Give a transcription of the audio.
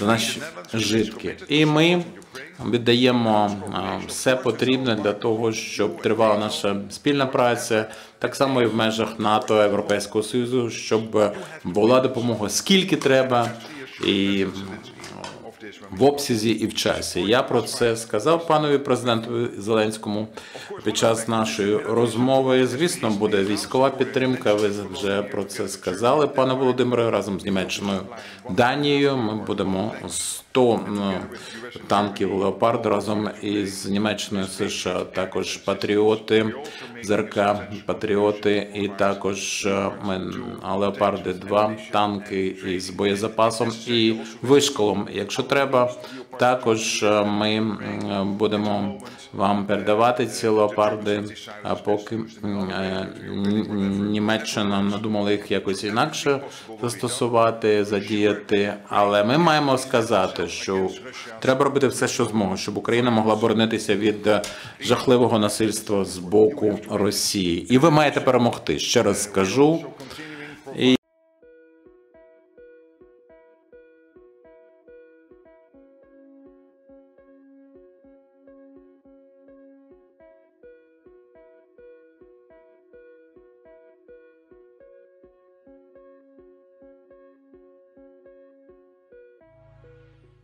наші житки. І ми віддаємо все потрібне для того, щоб тривала наша спільна праця, так само і в межах НАТО, Європейського Союзу, щоб була допомога скільки треба і в обсязі і в часі. Я про це сказав панові президенту Зеленському під час нашої розмови. Звісно, буде військова підтримка. Ви вже про це сказали, пане Володимире, разом з Німеччиною Данією. Ми будемо 100 ну, танків леопард разом із Німеччиною США. Також патріоти, ЗРК, патріоти, і також е, леопарди 2 танки із боєзапасом і вишколом. Якщо треба, також е, ми будемо вам передавати ці леопарди. Поки е, Німеччина надумала їх якось інакше застосувати, задіяти. Але ми маємо сказати, що треба робити все, що зможе, щоб Україна могла боронитися від е, жахливого насильства з боку Росії. І ви маєте перемогти. Ще раз скажу.